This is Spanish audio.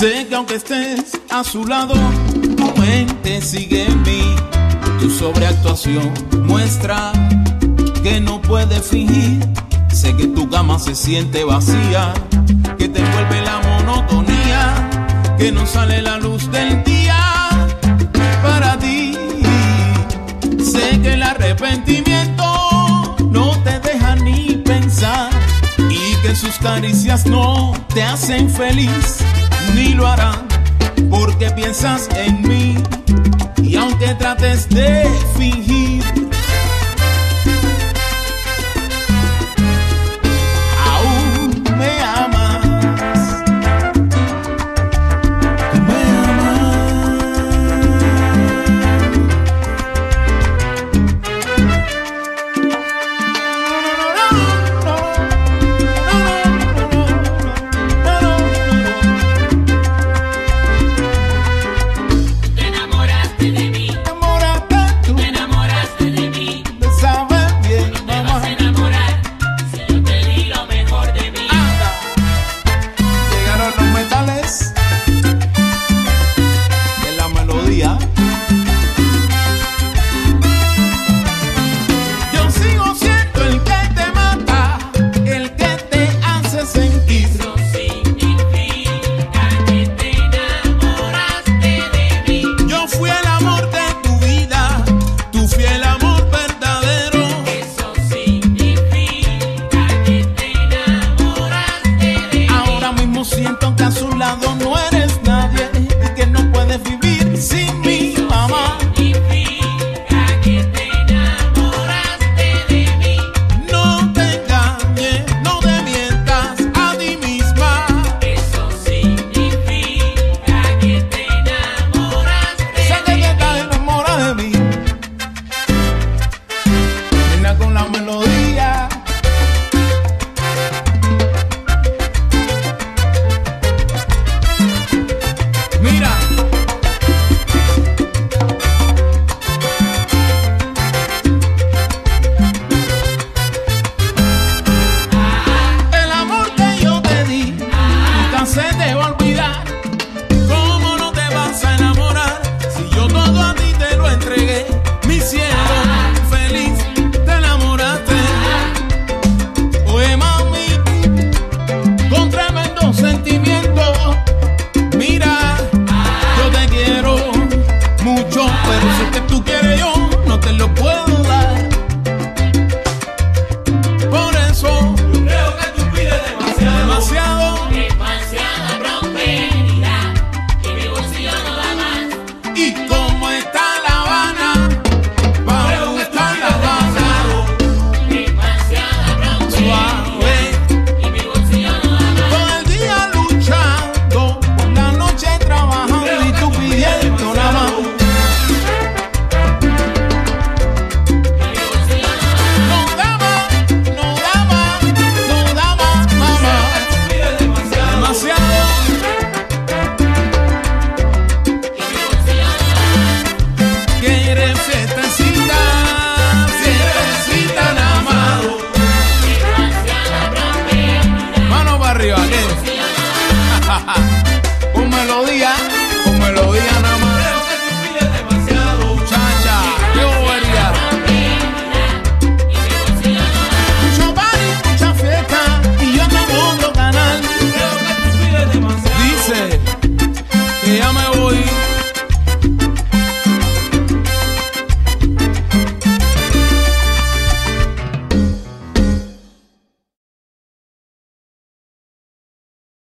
Sé que aunque estés a su lado, tu mente sigue en mí. Tu sobreactuación muestra que no puede fingir. Sé que tu cama se siente vacía, que te envuelve la monotonía, que no sale la luz del día para ti. Sé que el arrepentimiento no te deja ni pensar y que sus caricias no te hacen feliz ni lo harán porque piensas en mí. Y aunque trates de fingir